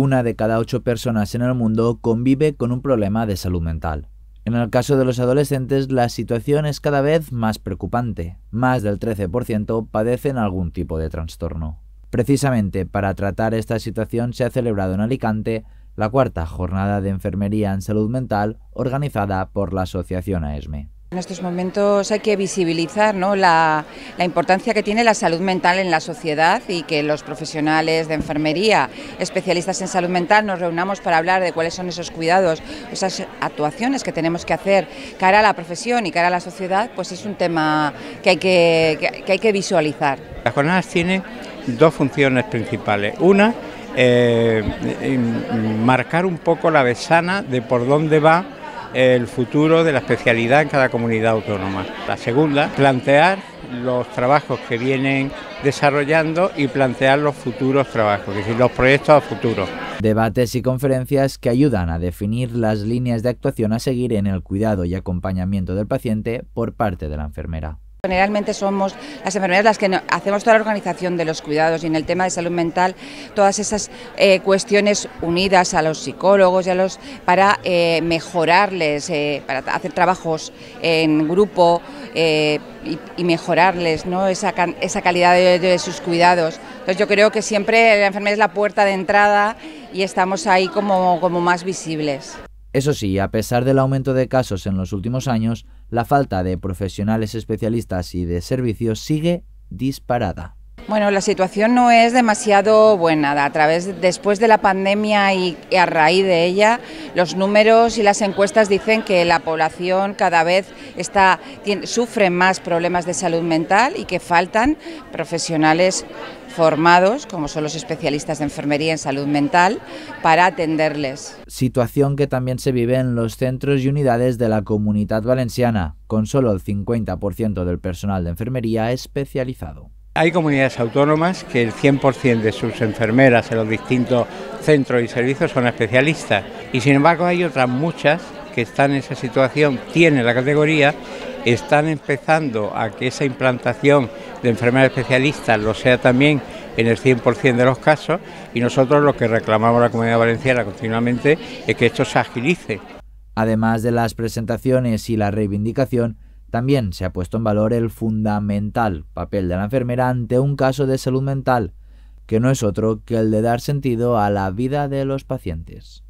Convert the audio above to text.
Una de cada ocho personas en el mundo convive con un problema de salud mental. En el caso de los adolescentes, la situación es cada vez más preocupante. Más del 13% padecen algún tipo de trastorno. Precisamente para tratar esta situación se ha celebrado en Alicante la cuarta jornada de enfermería en salud mental organizada por la Asociación AESME. En estos momentos hay que visibilizar ¿no? la, importancia que tiene la salud mental en la sociedad y que los profesionales de enfermería, especialistas en salud mental, nos reunamos para hablar de cuáles son esos cuidados, esas actuaciones que tenemos que hacer cara a la profesión y cara a la sociedad, pues es un tema que hay que, hay que visualizar. Las jornadas tienen dos funciones principales. Una, eh, marcar un poco la besana de por dónde va el futuro de la especialidad en cada comunidad autónoma. La segunda, plantear los trabajos que vienen desarrollando y plantear los futuros trabajos, es decir, los proyectos a futuro. Debates y conferencias que ayudan a definir las líneas de actuación a seguir en el cuidado y acompañamiento del paciente por parte de la enfermera. Generalmente somos las enfermeras las que hacemos toda la organización de los cuidados y en el tema de salud mental todas esas eh, cuestiones unidas a los psicólogos y a los para eh, mejorarles, eh, para hacer trabajos en grupo y, mejorarles ¿no? esa, esa calidad de, sus cuidados. Entonces yo creo que siempre la enfermera es la puerta de entrada y estamos ahí como, como más visibles. Eso sí, a pesar del aumento de casos en los últimos años, la falta de profesionales especialistas y de servicios sigue disparada. Bueno, la situación no es demasiado buena. A través, después de la pandemia y a raíz de ella, los números y las encuestas dicen que la población cada vez está, sufre más problemas de salud mental y que faltan profesionales formados, como son los especialistas de enfermería en salud mental, para atenderles. Situación que también se vive en los centros y unidades de la comunidad valenciana, con solo el 50% del personal de enfermería especializado. Hay comunidades autónomas que el 100% de sus enfermeras en los distintos centros y servicios son especialistas y sin embargo hay otras muchas que están en esa situación, tienen la categoría, están empezando a que esa implantación de enfermeras especialistas lo sea también en el 100% de los casos y nosotros lo que reclamamos la Comunidad Valenciana continuamente es que esto se agilice. Además de las presentaciones y la reivindicación, también se ha puesto en valor el fundamental papel de la enfermera ante un caso de salud mental, que no es otro que el de dar sentido a la vida de los pacientes.